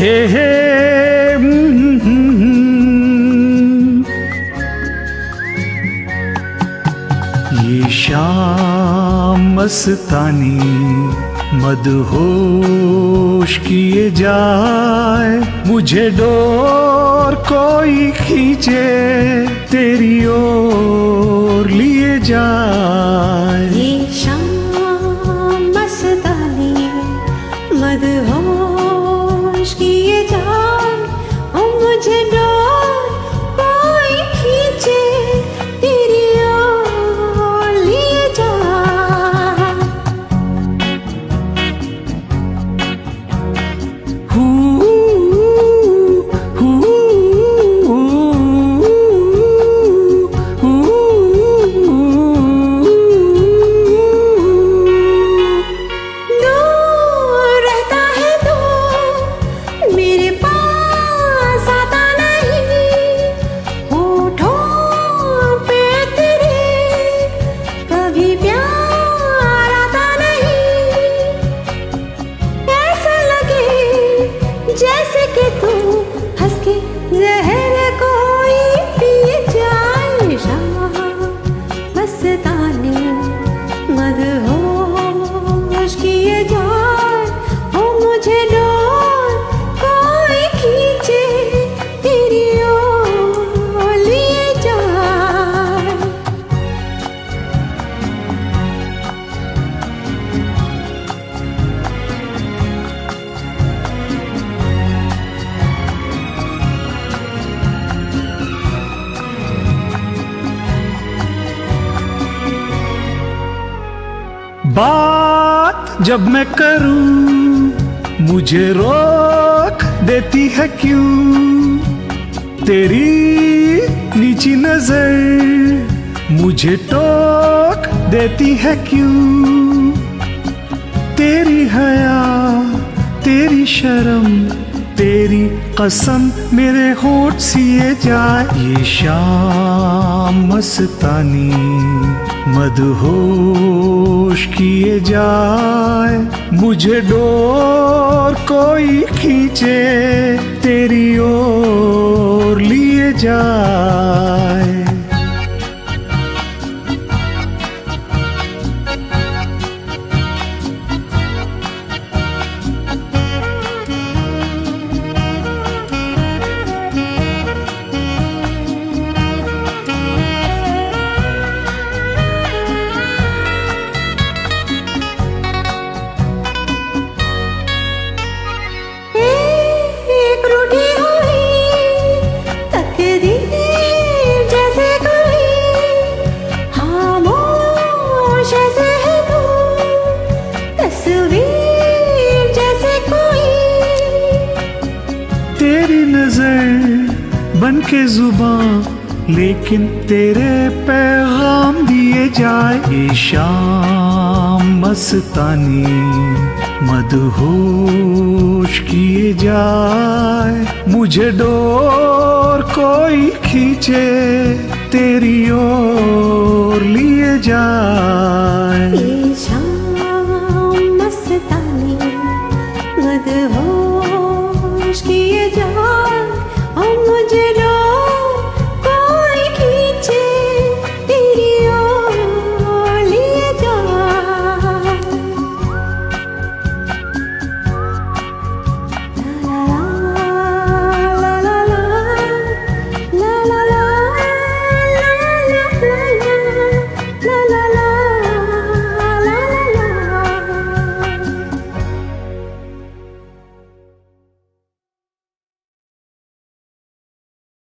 हे हे ये शाम मस्तानी, मदहोश किए जाए। मुझे डोर कोई खींचे, तेरी ओर लिए जाए। बात जब मैं करूँ, मुझे रोक देती है क्यों? तेरी नीची नज़र मुझे टोक देती है क्यों? तेरी हया, तेरी शर्म तेरी कसम मेरे होठ सिए जाए। ये शाम मस्तानी, मदहोश किए जाए। मुझे डोर कोई खींचे, तेरी ओर लिए जाए। बन के जुबा लेकिन तेरे पैगाम दिए जाए शाम मस्तानी, मदहोश किए जाए। मुझे डोर कोई खींचे, तेरी ओर लिए जाए। मस्तानी, मदहोश किए जाए। did